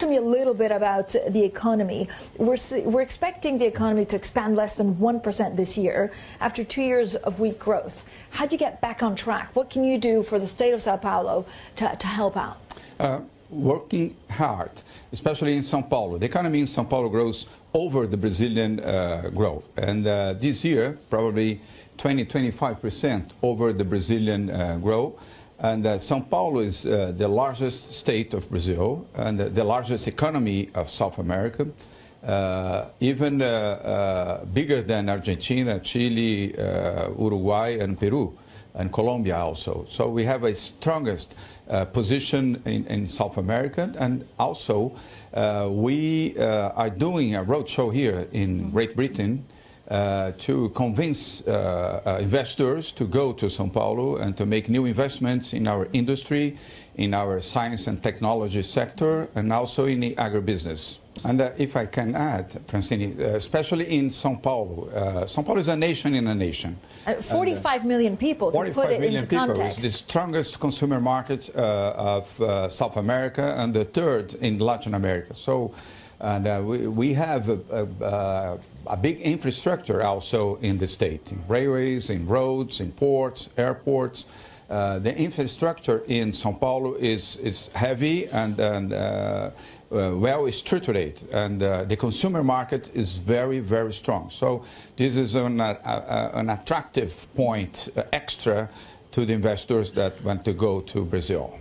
to me a little bit about the economy. We're, we're expecting the economy to expand less than 1% this year after two years of weak growth. How do you get back on track? What can you do for the state of Sao Paulo to, to help out? Uh, working hard, especially in Sao Paulo. The economy in Sao Paulo grows over the Brazilian uh, growth. And uh, this year, probably 20, 25% over the Brazilian uh, growth. And uh, Sao Paulo is uh, the largest state of Brazil and the largest economy of South America, uh, even uh, uh, bigger than Argentina, Chile, Uruguay, and Peru, and Colombia also. So we have a strongest position in, in, South America, and also we are doing a roadshow here in Great Britain. Uh, to convince uh, uh, investors to go to Sao Paulo and to make new investments in our industry, in our science and technology sector, and also in the agribusiness. And uh, if I can add, Francine, uh, especially in Sao Paulo, uh, Sao Paulo is a nation in a nation. 45 million people, to put it into people. context. It's the strongest consumer market of South America and the third in Latin America. So and uh, we, we have a, a, a, big infrastructure also in the state, in railways, in roads, in ports, airports. Uh, the infrastructure in Sao Paulo is, is heavy and, and uh, uh well structured, and uh, the consumer market is very, very strong. So this is an, uh, an attractive point extra to the investors that want to go to Brazil.